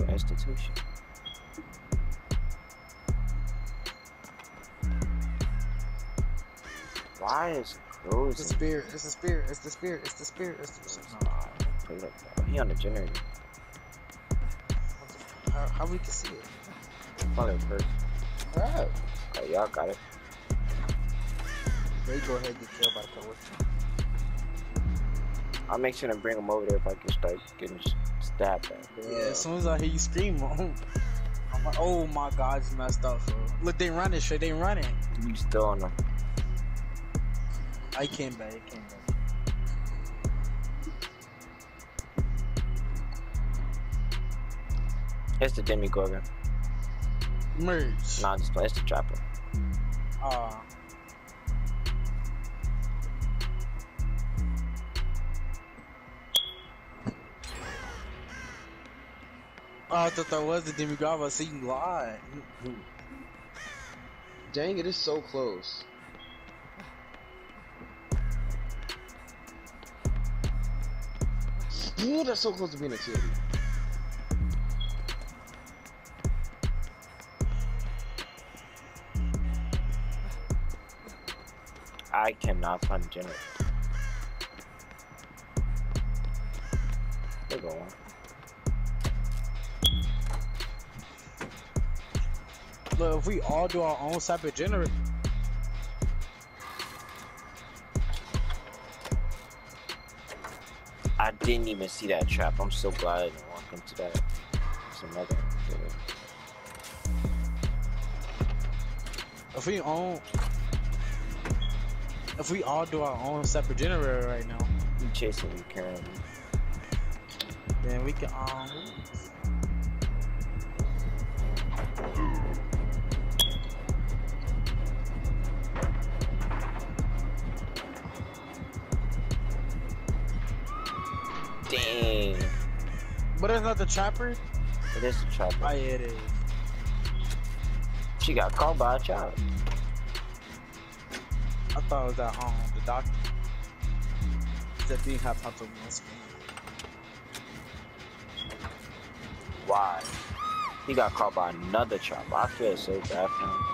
Memorial Institution. Why is It's the spirit. It's the spirit. It's the spirit. It's the spirit. It's the spirit. Nah, play like that. He on the generator. How, how we can see it? Probably first. Alright. Oh, y'all got it. They go ahead and get killed by the coalition. I'll make sure to bring him over there if I can start getting s- stabbed at. Yeah, as soon as I hear you scream, I'm like, oh my god, it's messed up. So look, they running, shit, they running. You still on them. I came back, I came back. It's the Demogorgon. Merge. Nah, just it's the Trapper. Uh, oh, I thought that was the demigod. I see you lied. Dang it's so close. Ooh, that's so close to being a titty. I cannot find the generator. There Look, if we all do our own separate generator, I didn't even see that trap. I'm so glad I didn't walk into that. It's another if we own, if we all do our own separate generator right now, You chasing me currently. then we can um. Dang. But it's not the chopper. It is a trapper. Oh yeah, it is. She got caught by a child. I thought it was that um the doctor. That didn't have popped up on screen. Why? He got caught by another trapper. I feel so bad for him.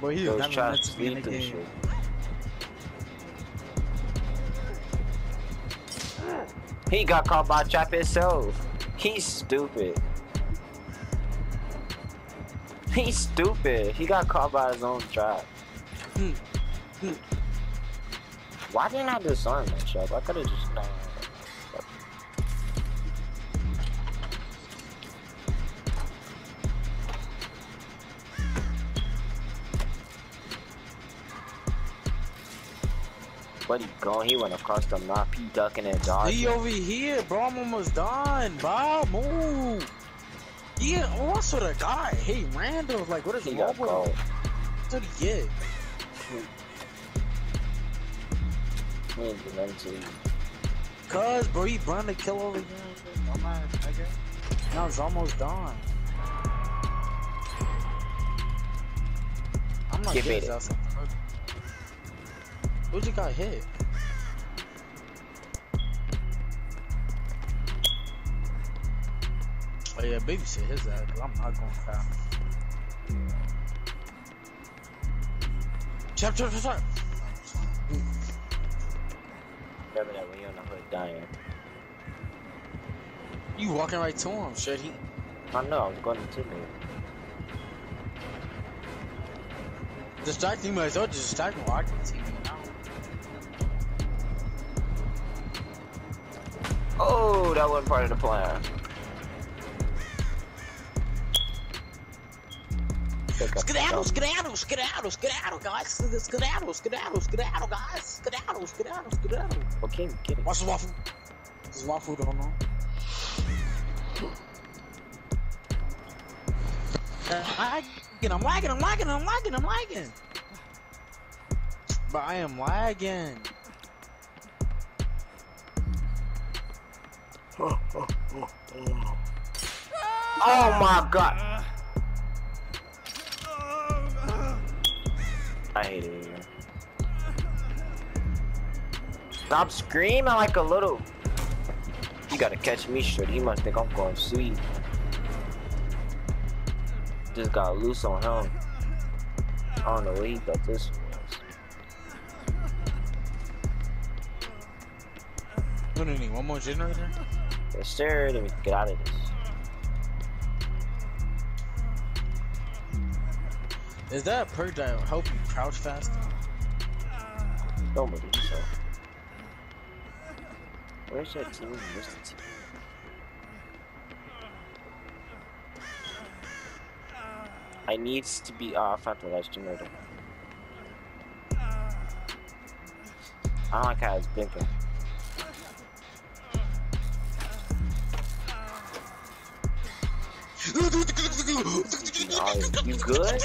But he was Those never meant to be in the game. shit. He got caught by a trap himself. He's stupid. He's stupid. He got caught by his own trap. Hmm. Hmm. Why didn't I disarm that trap? I could have just nah. But he going, he went across the map, he ducking and dodging. He over here, bro. I'm almost done. Bob, move. Yeah, also the guy. Hey, Randall, like, what is He wrong with him? caught. What did he get? He ain't do nothing to you. Cuz, bro, he burned the kill over here. Now it's almost done. I'm not Get getting baited. Just got hit? Oh yeah, babysit his ass, I'm not gonna fast. Chap, chap, chap, chap. Remember that when you're on the hood dying. You walking right to him, shit. He I know, I was going to me. distracting myself, just distracting while I can see you now. Oh, that wasn't part of the plan. Pick up the Skedaddle, skedaddle, skedaddle, skedaddle, guys. Skedaddle, skedaddle, skedaddle, guys. Skedaddle, skedaddle, skedaddle. Okay, get it. Watch the waffle. This waffle don't know. I'm I'm lagging, I'm lagging, I'm lagging, I'm lagging. But I am lagging. Oh my god! I hate it. Stop screaming like a little. You gotta catch me straight. He must think I'm going sweet. Just got loose on him. I don't know what he thought this was. What do you need? One more generator? Yes, sir. Then we can get out of this. Is that a perk that will help you crouch faster? Don't believe so. Where's that team? Where's the team? I needs to be off at the last generator. I don't like how it's blinking. Oh, you good?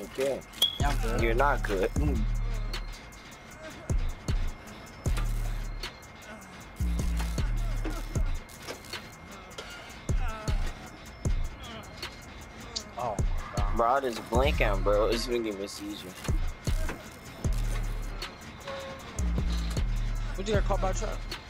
Okay. Yeah, I'm good. You're not good. Mm. Oh my god. Bro, I just blinking, bro. It's making me seizure. What you got caught by a truck?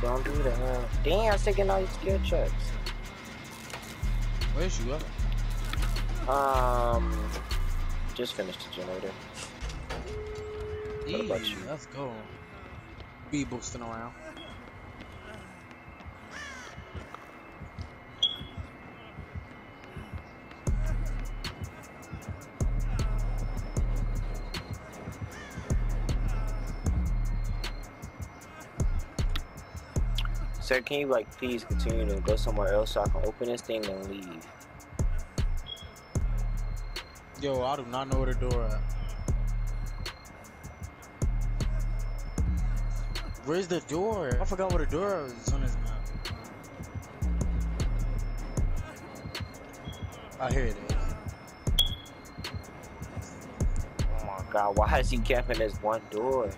Don't do that. Damn, I'm taking all these skill checks. Where's you at? Um, just finished the generator. What about you? Let's go. Be boosting around. Sir, can you like please continue to go somewhere else so I can open this thing and leave? Yo, I do not know where the door at. Where's the door? I forgot where the door is on this map. Ah, I hear it is. Oh my god, why is he camping this one door?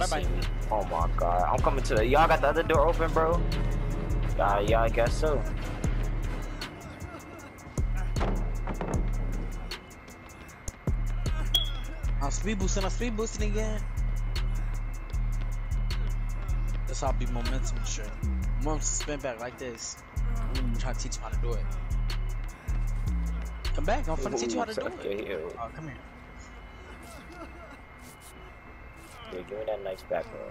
I think he Bye-bye. Oh my god, I'm coming to the. Y'all got the other door open, bro? Uh, yeah, I guess so. I'm speed boosting, I'm speed boosting again. That's how I be momentum and shit. Momentum spin back like this. I'm trying to teach you how to do it. Come back, I'm finna teach you how to do Okay, it. here. Oh, come here. Yeah, give me that nice back row.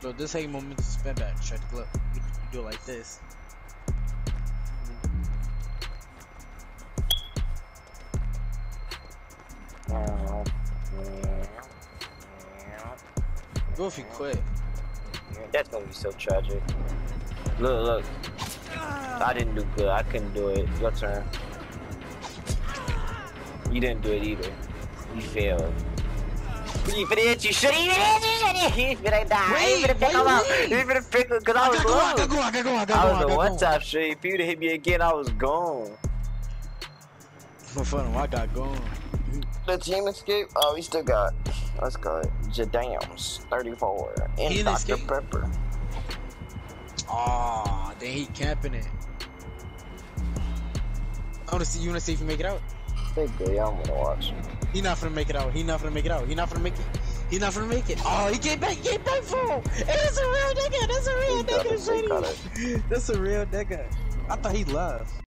So this how you to spin back. The clip. You, you do it like this. Go if you quit. That's gonna be so tragic. Look, look. I didn't do good. I couldn't do it. Your turn. You didn't do it either. You failed. You finna hit you. Should he hit you? Should he? He finna die. He Wait, finna pick him up. He finna pick him because I was I gotta go, I gotta go, I gotta go, I I was I a one-top straight. If you'd hit me again, I was gone. For fun, I got going. The team escape. Oh, we still got. Let's go. Jadams, 34. And didn't Dr. escape? Pepper. Then he camping it. I wanna see you wanna see if you make it out. They good. Yeah, I'm gonna watch. He not finna make it out. He not finna make it out. He not finna make it. He not finna make it. Oh, he came back. He came back full. That's a real nigga. That's a real He nigga, it, he got Shady. That's a real nigga. I thought he left.